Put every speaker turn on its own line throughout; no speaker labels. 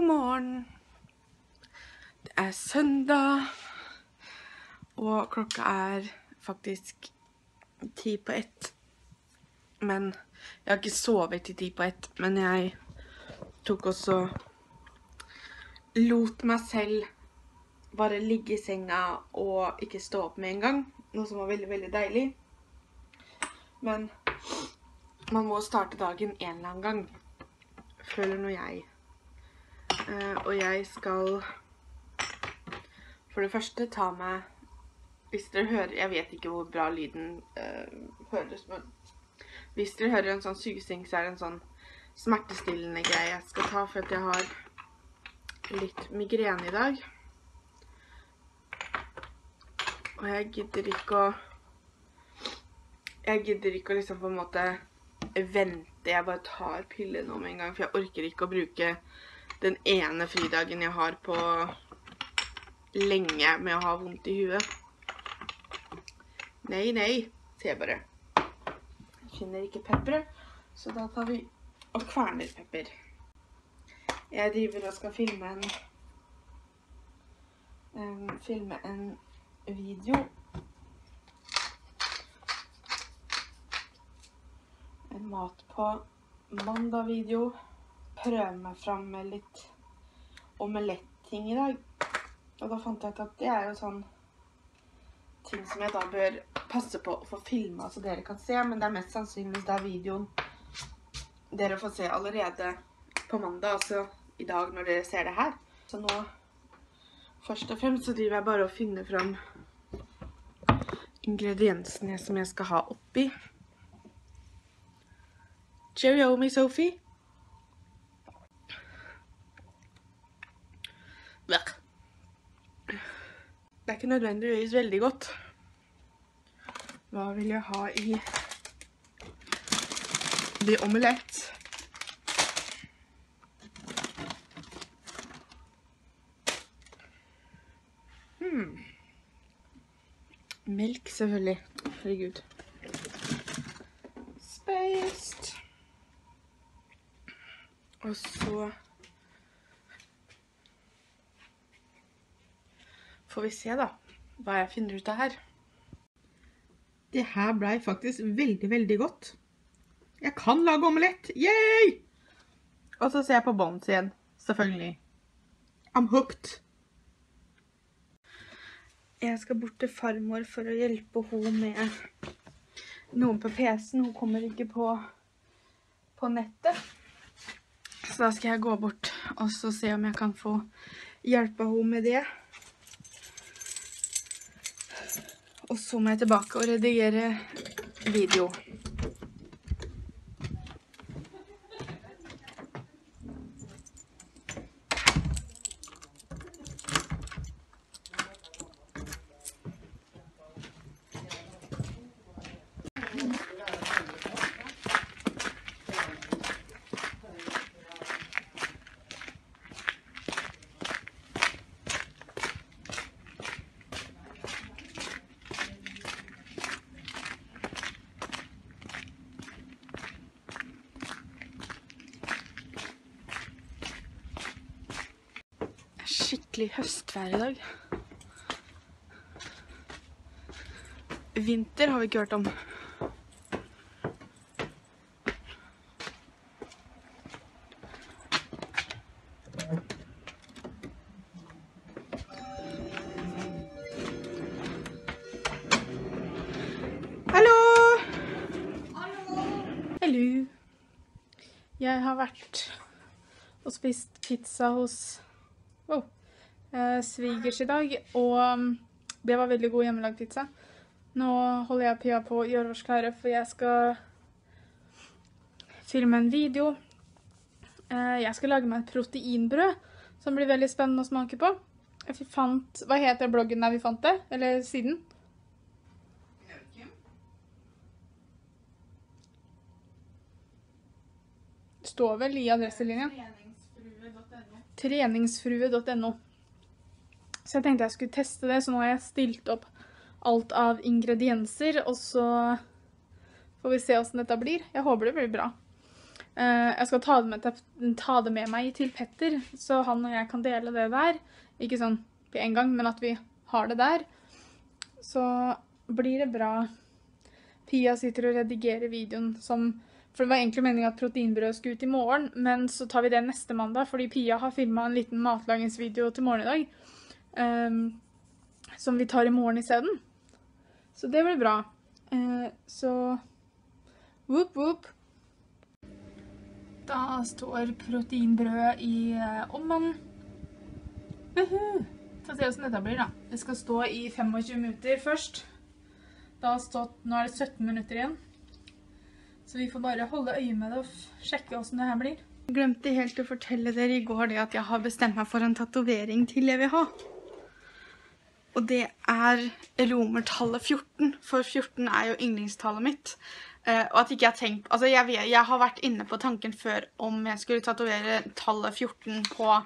God morgen. Det er søndag, og klokka er faktisk ti på ett. Men jeg har ikke sovet til ti på ett, men jeg tok også lot meg selv bare ligge i senga og ikke stå opp med en gang, noe som var veldig, veldig deilig. Men man må starte dagen en eller annen gang, føler nå jeg. Eh, og jeg skal for det første ta meg Hvis dere hører Jeg vet ikke hvor bra lyden eh, høres, men hvis dere hører en sånn suging, så er det en sånn smertestillende greie jeg skal ta, for at jeg har litt migrene i dag. Og jeg gidder ikke å Jeg gidder ikke å liksom på en måte vente. Jeg bare tar pillen om en gang, for jeg orker ikke å bruke den ene fridagen jeg har på lenge med å ha vondt i huet. Nei, nei. Se bare. Jeg finner ikke pepperet, så da tar vi og kverner pepper. Jeg driver og skal filme en filme en video. En mat på mandag-video. Prøve meg fram med litt omeletting i dag. Og da fant jeg ut at det er jo sånn ting som jeg da bør passe på å få filma så dere kan se, men det er mest sannsynligvis det er videoen dere får se allerede på mandag, altså i dag når dere ser det her. Så nå, først og fremst, så driver jeg bare og finner fram ingrediensene som jeg skal ha oppi. Cheerio, Miss Sophie. Det er ikke nødvendigvis veldig godt. Hva vil jeg ha i det omelett? Hmm. Melk, selvfølgelig. Herregud. Spaced. Og så får vi se da, hva jeg finner ut av her. Det her ble faktisk veldig, veldig godt. Jeg kan lage omelett! Yay! Og så ser jeg på bånds igjen, selvfølgelig. I'm hooked. Jeg skal bort til farmor for å hjelpe henne med noen på PC-en. Hun kommer ikke på, på nettet. Så da skal jeg gå bort og se om jeg kan få hjelpe henne med det. Og så må jeg tilbake og redigere video. Skikkelig høstvær i dag. Vinter har vi ikke hørt om. Hallo! Hallo! Jeg har vært og spist pizza hos wow, eh, svigers i dag, og um, det var veldig god hjemmelagd pizza. Nå holder jeg Pia på å gjøre oss klare, for jeg skal filme en video. Eh, jeg skal lage meg et proteinbrød, som blir veldig spennende å smake på. Jeg fant, hva heter bloggen der vi fant det? Eller siden? Det står vel i adresselinjen. Treningsfrue.no. Så jeg tenkte jeg skulle teste det, så nå har jeg stilt opp alt av ingredienser, og så får vi se hvordan dette blir. Jeg håper det blir bra.
Eh, jeg skal ta det, med, ta det med meg til Petter, så han og jeg kan dele det der. Ikke sånn på en gang, men at vi har det der. Så blir det bra. Pia sitter og redigerer videoen som For det var egentlig meningen at proteinbrød skulle ut i morgen, men så tar vi det neste mandag, fordi Pia har filma en liten matlagingsvideo til morgen i dag. Ehm, som vi tar i morgen isteden. Så det blir bra. Uh, så Whoop, whoop. Da står proteinbrødet i uh, ovnen. Uhu. Få se hvordan dette blir, da. Det skal stå i 25 minutter først. Stått, Nå er det 17 minutter igjen. Så vi får bare holde øye med det og sjekke åssen det her blir.
Jeg glemte helt å fortelle dere i går det at jeg har bestemt meg for en tatovering til jeg vil ha. Og det er romertallet 14, for 14 er jo yndlingstallet mitt. Uh, og at ikke jeg har tenkt Altså, jeg, jeg har vært inne på tanken før om jeg skulle tatovere tallet 14 på,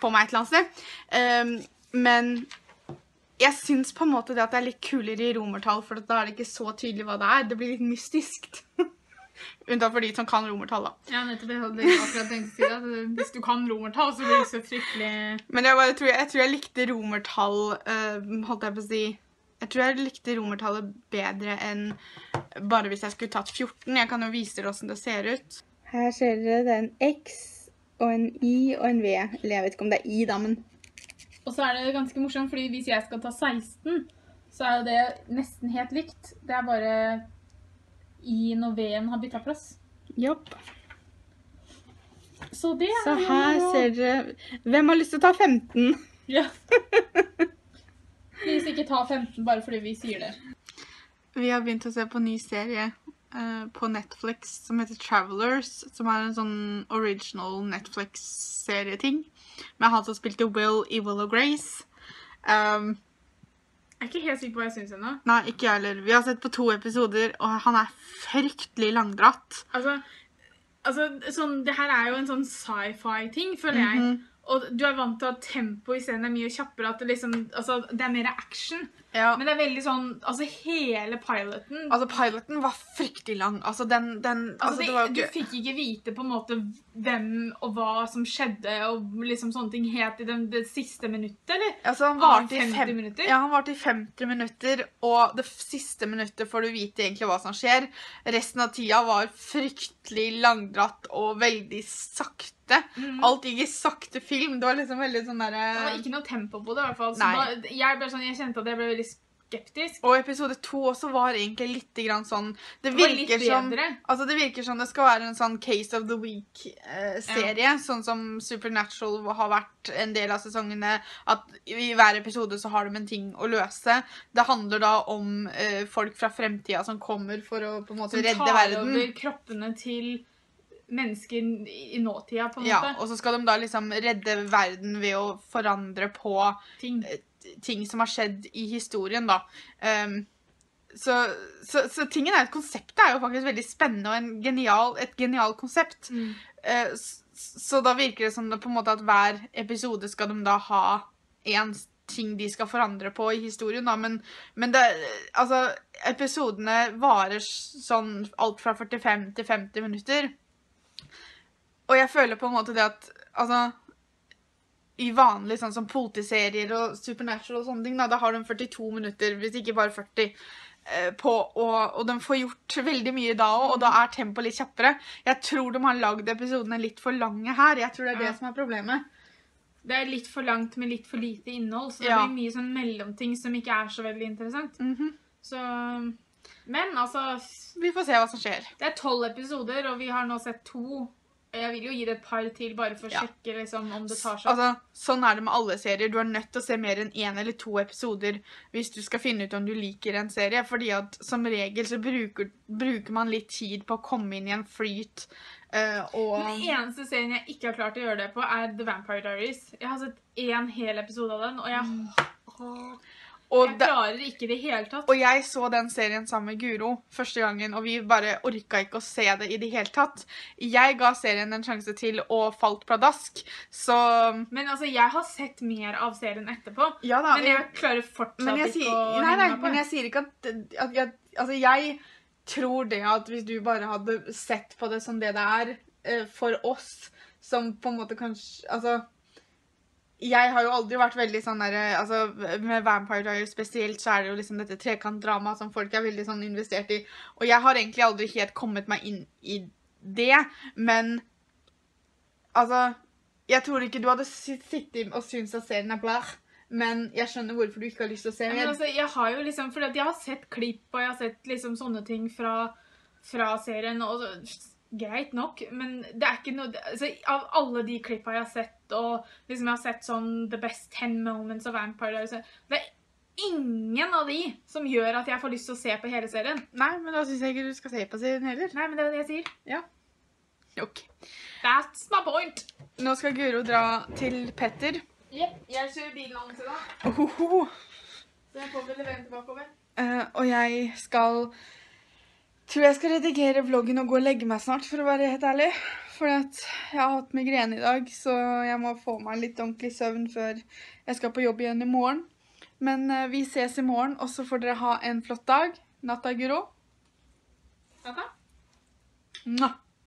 på meg et eller annet sted. Ehm, men jeg syns på en måte det at det er litt kulere i romertall, for da er det ikke så tydelig hva det er. Det blir litt mystisk. Unntatt for de som kan romertall, da.
Ja, nettopp. Jeg hadde akkurat tenkt å si det. At hvis du kan romertall, så blir det så fryktelig
Men jeg, bare tror, jeg tror jeg likte romertall uh, Holdt jeg på å si Jeg tror jeg likte romertallet bedre enn bare hvis jeg skulle tatt 14. Jeg kan jo vise dere åssen det ser ut. Her ser dere det er en X og en Y og en V. Eller jeg vet ikke om det er I, da, men
Og så er det ganske morsomt, fordi hvis jeg skal ta 16, så er jo det nesten helt likt. Det er bare I-en veden har bytta plass.
Jopp.
Så det er
Så
jo
her ser dere Hvem har lyst til å ta 15?
Ja. Please ikke ta 15 bare fordi vi sier det.
Vi har begynt å se på en ny serie uh, på Netflix som heter Travelers. Som er en sånn original Netflix-serieting. Med han som spilte Will i Will og Grace. Um,
Jeg er ikke helt sikker på hva jeg syns ennå.
nei, ikke jeg heller. Vi har sett på to episoder, og han er fryktelig langdratt.
Altså, altså sånn, det her er jo en sånn sci-fi-ting, føler jeg.
Mhm.
Og du er vant til at tempoet i scenen er mye kjappere, at det liksom Altså, det er mer action.
Ja.
Men det er veldig sånn Altså, hele piloten
Altså, piloten var fryktelig lang. Altså, den, den
Altså,
altså,
det,
det var jo
Du fikk ikke vite på en måte hvem og hva som skjedde, og liksom sånne ting helt i den, det siste minuttet, eller?
Altså, han varte i
50
fem,
minutter?
Ja, han varte i 50 minutter, og det siste minuttet får du vite egentlig hva som skjer. Resten av tida var fryktelig langdratt og veldig sakte.
Mhm.
Alt gikk i sakte film. Det var liksom veldig sånn
Det var ikke noe tempo på det, i hvert fall.
Nei.
da, jeg, sånn, jeg kjente at jeg ble veldig skeptisk.
Og episode to også var egentlig litt grann sånn Det
Det
virker som. Altså, det virker som det skal være en sånn Case of the Week-serie. Sånn som Supernatural har vært en del av sesongene. At i hver episode så har de en ting å løse. Det handler da om eh, folk fra fremtida som kommer for å på en måte
Som
redde
tar over kroppene til mennesker i nåtida, på en
Ja,
måte.
og så skal de da liksom redde verden ved å forandre på
Ting.
Ting som har skjedd i historien, da. Um, så, så, så tingen er at konseptet er jo faktisk veldig spennende og en genial, et genialt konsept.
Mm.
Uh, så, så da virker det som det på en måte at hver episode skal de da ha én ting de skal forandre på i historien, da. Men, men det Altså, episodene varer sånn alt fra 45 til 50 minutter. Og jeg føler på en måte det at Altså i vanlig sånn som politiserier og Supernatural og sånne ting, da, da har de 42 minutter, hvis ikke bare 40, eh, på, og, og de får gjort veldig mye da òg, og da er tempoet litt kjappere. Jeg tror de har lagd episodene litt for lange her. Jeg tror det er det
Ja.
som er problemet.
Det er litt for langt med litt for lite innhold, så det
Ja.
blir mye sånn mellomting som ikke er så veldig interessant.
Mhm.
Så Men altså
Vi får se hva som skjer.
Det er tolv episoder, og vi har nå sett to. Jeg vil jo gi det et par til, bare for å
Ja.
sjekke liksom, om det tar seg opp.
Altså, sånn er det med alle serier. Du er nødt til å se mer enn én eller to episoder hvis du skal finne ut om du liker en serie. Fordi at som regel så bruker, bruker man litt tid på å komme inn i en flyt. Uh, og
Den eneste serien jeg ikke har klart å gjøre det på, er The Vampire Diaries. Jeg har sett én hel episode av den, og jeg,
og,
jeg klarer ikke i det hele tatt.
og jeg så den serien sammen med Guro første gangen, og vi bare orka ikke å se det i det hele tatt. Jeg ga serien en sjanse til og falt pladask, så
Men altså, jeg har sett mer av serien etterpå.
ja da.
Men jeg klarer fortsatt
Men jeg,
ikke å
nei, nei, men jeg sier ikke at, at jeg, Altså, jeg tror det at hvis du bare hadde sett på det som det det er, eh, for oss som på en måte kanskje Altså jeg har jo aldri vært veldig sånn der, altså Med Vampire Diaries spesielt så er det jo liksom dette trekantdramaet som folk er veldig sånn investert i. Og jeg har egentlig aldri helt kommet meg inn i det, men Altså Jeg tror ikke du hadde sitt- sittet og syntes at serien er blæh, men jeg skjønner hvorfor du ikke har lyst til å se mer.
altså, jeg har jo liksom, fordi at jeg har sett klipp, og jeg har sett liksom sånne ting fra, fra serien, og greit nok, men det er ikke noe, altså, av alle de klippa jeg har sett, og liksom jeg har sett sånn The Best Ten Moments of Vampire Diaries, det er ingen av de som gjør at jeg får lyst til å se på hele serien.
Nei, men da syns jeg ikke du skal se på serien heller.
Nei, men det er det jeg sier.
Ok.
That's my point.
Nå skal Guro dra til Petter.
Jepp, jeg kjører bilen an til deg,
Ohoho.
så jeg får vel levere den tilbake over.
Uh, og jeg skal Tror jeg skal redigere vloggen og gå og legge meg snart, for å være helt ærlig. For at jeg har hatt migrene i dag, så jeg må få meg litt ordentlig søvn før jeg skal på jobb igjen i morgen. Men eh, vi ses i morgen, og så får dere ha en flott dag. Natta, Guro.
Natta.
Mwah.